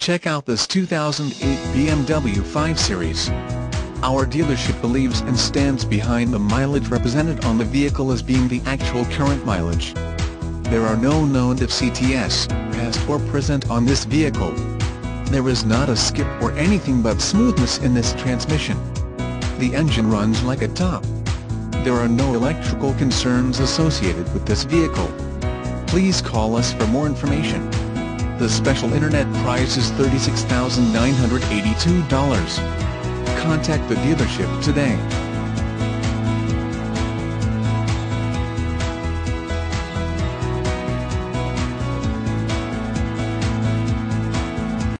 Check out this 2008 BMW 5 Series. Our dealership believes and stands behind the mileage represented on the vehicle as being the actual current mileage. There are no known FCTS, past or present on this vehicle. There is not a skip or anything but smoothness in this transmission. The engine runs like a top. There are no electrical concerns associated with this vehicle. Please call us for more information. The special internet price is $36,982. Contact the dealership today.